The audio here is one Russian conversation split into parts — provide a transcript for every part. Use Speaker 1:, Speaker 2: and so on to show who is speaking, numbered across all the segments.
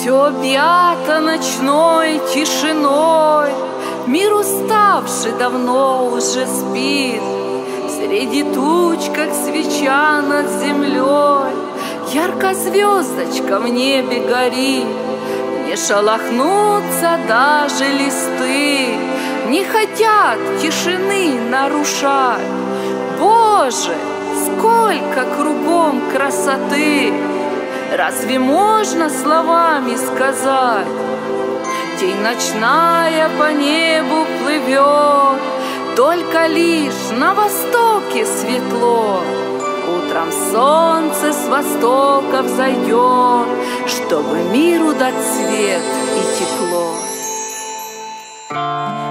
Speaker 1: Все объято ночной тишиной, Мир уставший давно уже спит. Среди туч, как свеча над землей, Ярко звездочка в небе горит. Не шелохнутся даже листы, Не хотят тишины нарушать. Боже, сколько кругом красоты! Разве можно словами сказать? Тень ночная по небу плывет, Только лишь на востоке светло. Утром солнце с востока взойдет, Чтобы миру дать свет и тепло.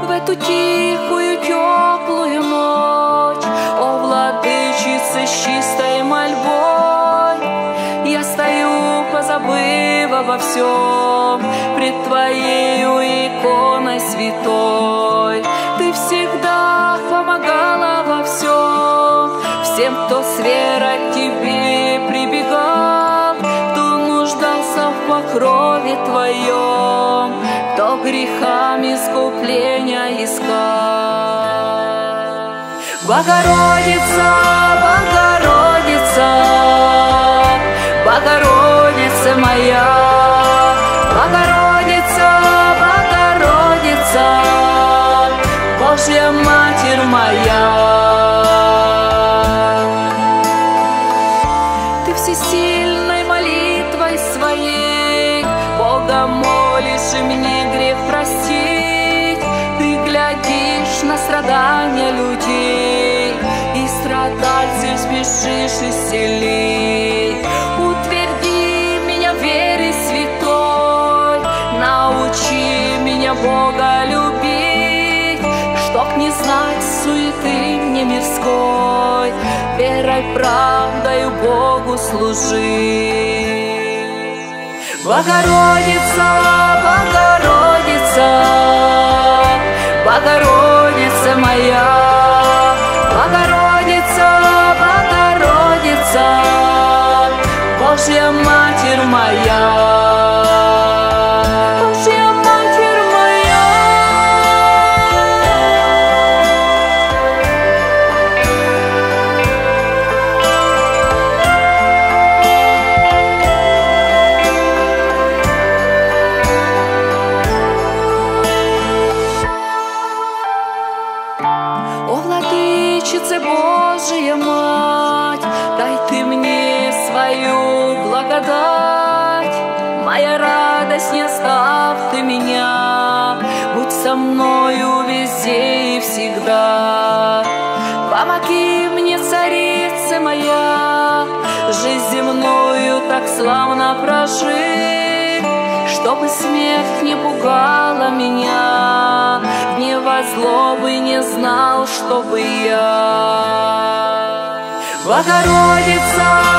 Speaker 1: В эту тихую теплую ночь, О, владычица с чистой мольбой, позабыв обо всем, Пред Твоею иконой святой. Ты всегда помогала во всем, Всем, кто с верой к Тебе прибегал, Кто нуждался в покрове Твоем, Кто грехами искупления искал. Богородица, Богородица Божья Матерь моя. Ты всесильной молитвой своей Бога молишь и мне грех простить. Ты глядишь на страдания людей И страдальцев спешишь исцелить. Утверди меня вере святой, Научи меня Бога любить, мирской, Верой, правдою Богу служить. Богородица, Богородица, Богородица моя, Богородица, Богородица, Божья Матерь моя. О, владычица Божия Мать, дай ты мне свою благодать. Моя радость, не оставь ты меня, будь со мною везде и всегда. Помоги мне, царица моя, жизнь земную так славно прожить, чтобы смерть не пугала меня, гнева злобы не знал, чтобы я. Богородица,